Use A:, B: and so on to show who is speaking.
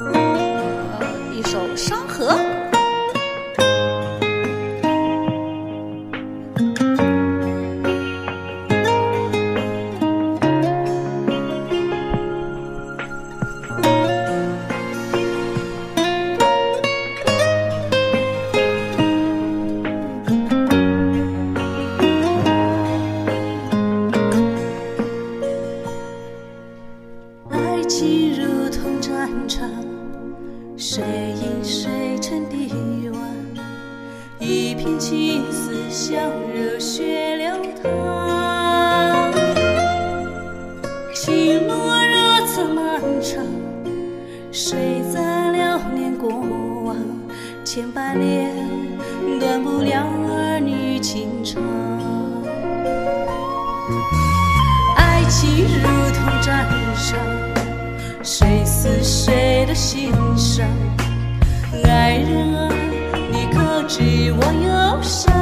A: 呃，一首《山河》。
B: 情如同战场，谁赢谁成帝王？一片青丝像热血流淌，情路如此漫长，谁在流年过往？千百年心上？爱人啊，你可知我忧伤？